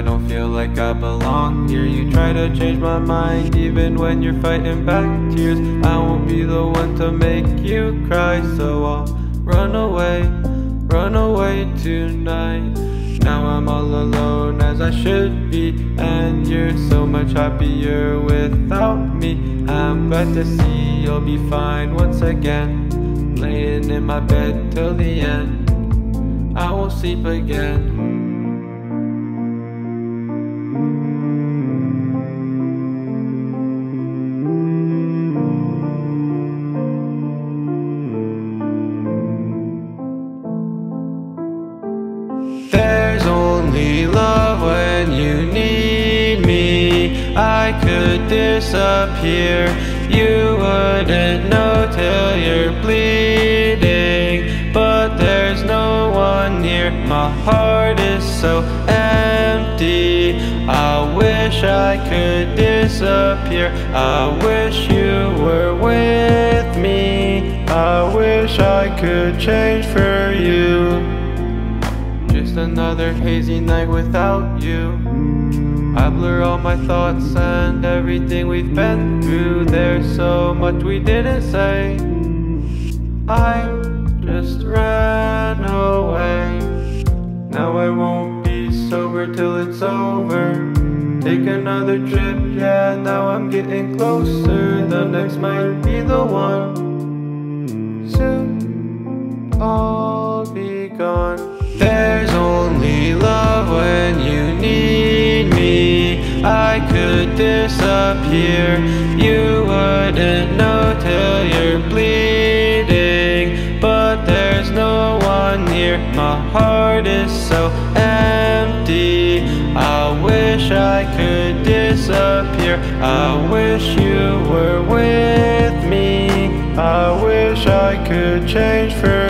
I don't feel like I belong here. You try to change my mind even when you're fighting back tears. I won't be the one to make you cry So I'll run away, run away tonight. Now I'm all alone as I should be And you're so much happier without me. I'm glad to see you'll be fine once again Laying in my bed till the end. I won't sleep again only love when you need me. I could disappear. You wouldn't know till you're bleeding. But there's no one near. My heart is so empty. I wish I could disappear. I wish you were with me. I wish I could change for you just another hazy night without you. I blur all my thoughts and everything we've been through. There's so much we didn't say. I just ran away. Now I won't be sober till it's over. Take another trip, yeah, now I'm getting closer. The next might be the one. Soon I'll be gone need me. I could disappear. You wouldn't know till you're bleeding. But there's no one near. My heart is so empty. I wish I could disappear. I wish you were with me. I wish I could change for